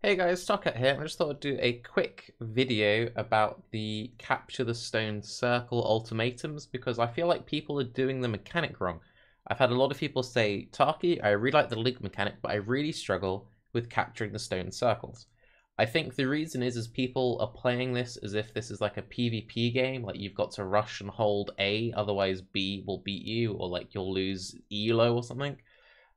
Hey guys, Tarke Cat here. I just thought I'd do a quick video about the capture the stone circle ultimatums because I feel like people are doing the mechanic wrong. I've had a lot of people say, Tarke, I really like the league mechanic, but I really struggle with capturing the stone circles. I think the reason is is people are playing this as if this is like a PvP game, like you've got to rush and hold A, otherwise B will beat you, or like you'll lose ELO or something.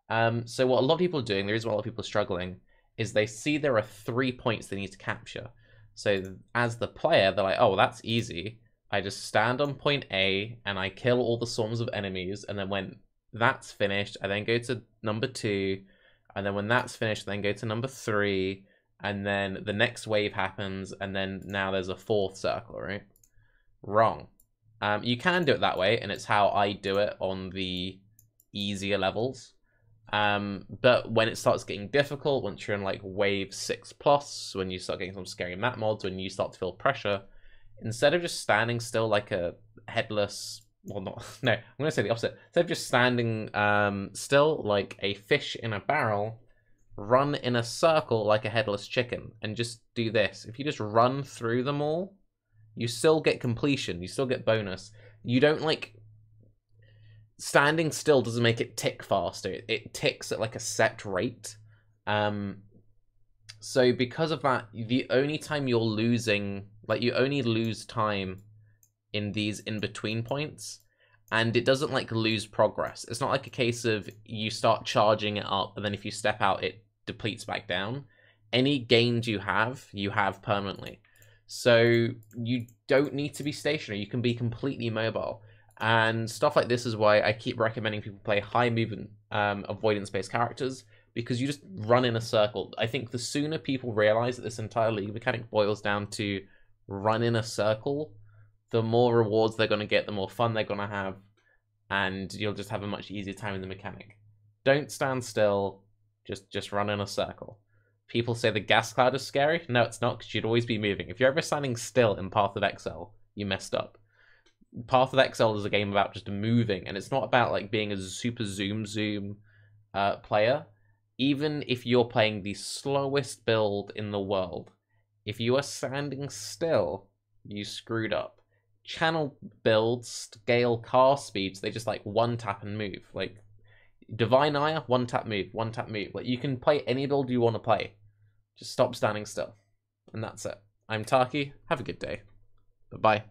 Um, so what a lot of people are doing, the reason why a lot of people are struggling, is they see there are three points they need to capture. So as the player, they're like, oh, that's easy. I just stand on point A and I kill all the swarms of enemies. And then when that's finished, I then go to number two. And then when that's finished, I then go to number three. And then the next wave happens. And then now there's a fourth circle, right? Wrong. Um, you can do it that way. And it's how I do it on the easier levels. Um, but when it starts getting difficult, once you're in like wave six plus, when you start getting some scary map mods, when you start to feel pressure, instead of just standing still like a headless, well, not no, I'm gonna say the opposite. Instead of just standing um, still like a fish in a barrel, run in a circle like a headless chicken, and just do this. If you just run through them all, you still get completion. You still get bonus. You don't like standing still doesn't make it tick faster. It, ticks at like a set rate. Um, so because of that, the only time you're losing, like you only lose time in these in between points, and it doesn't like lose progress. It's not like a case of you start charging it up, and then if you step out, it depletes back down. Any gains you have, you have permanently. So you don't need to be stationary. You can be completely mobile. And stuff like this is why I keep recommending people play high movement um, avoidance-based characters, because you just run in a circle. I think the sooner people realize that this entire league mechanic boils down to run in a circle, the more rewards they're going to get, the more fun they're going to have, and you'll just have a much easier time in the mechanic. Don't stand still, just just run in a circle. People say the gas cloud is scary. No, it's not, because you'd always be moving. If you're ever standing still in Path of Exile, you messed up. Path of Exile is a game about just moving, and it's not about like being a super zoom zoom uh, player. Even if you're playing the slowest build in the world, if you are standing still, you screwed up. Channel builds scale car speeds, they just like one tap and move. Like Divine Ire, one tap move, one tap move. Like you can play any build you want to play. Just stop standing still. And that's it. I'm Tarke. Have a good day. Bye bye.